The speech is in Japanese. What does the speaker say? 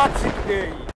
That's it.